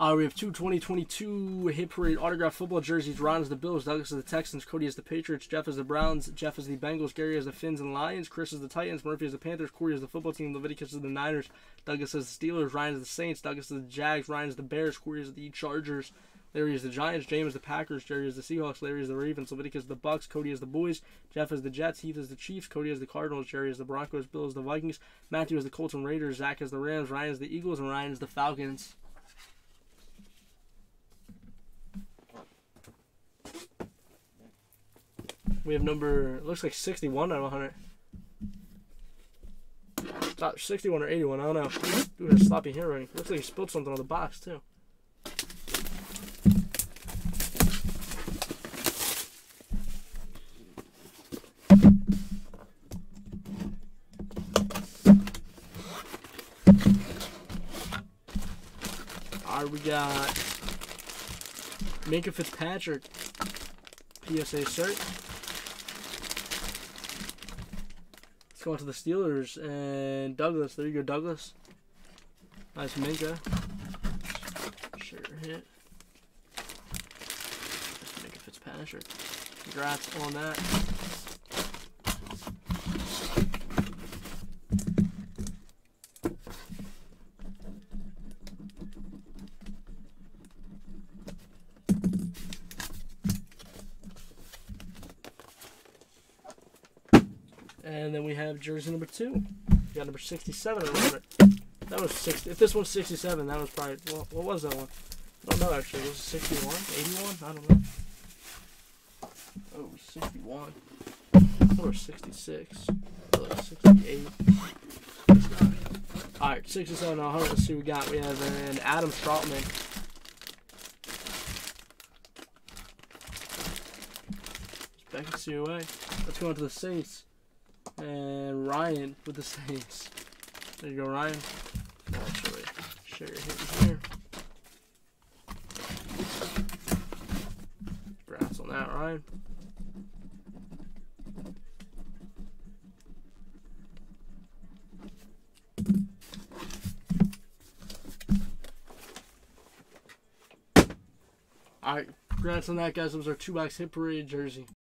Uh, we have two 2022 Hit Parade autograph football jerseys. Ron is the Bills, Douglas is the Texans, Cody is the Patriots, Jeff is the Browns, Jeff is the Bengals, Gary is the Finns and Lions, Chris is the Titans, Murphy is the Panthers, Corey is the football team, Leviticus is the Niners, Douglas is the Steelers, Ryan is the Saints, Douglas is the Jags, Ryan is the Bears, Corey is the Chargers, Larry is the Giants, James is the Packers, Jerry is the Seahawks, Larry is the Ravens, Leviticus is the Bucks, Cody is the Boys, Jeff is the Jets, Heath is the Chiefs, Cody is the Cardinals, Jerry is the Broncos, Bill is the Vikings, Matthew is the Colts and Raiders, Zach is the Rams, Ryan is the Eagles, and Ryan is the Falcons. We have number looks like 61 out of 100. Not 61 or 81, I don't know. Dude has sloppy handwriting. Looks like he spilled something on the box too. Alright, we got Minkah Fitzpatrick PSA cert. Let's go on to the Steelers and Douglas. There you go, Douglas. Nice Minkah. Sure hit. Minkah Fitzpatrick. Congrats on that. And then we have jersey number two. We got number 67 on it. That was 60. If this one's 67, that was probably. Well, what was that one? I don't know actually. Was it 61? 81? I don't know. Oh, 61. I thought it was 66. Oh, 68. Alright, 67 100. Let's see what we got. We have an Adam Strautman. Back COA. Let's go on to the Saints. And Ryan with the Saints. There you go, Ryan. Actually, share your hitting here. Congrats on that, Ryan. Alright, congrats on that, guys. Those are two box hit parade jersey.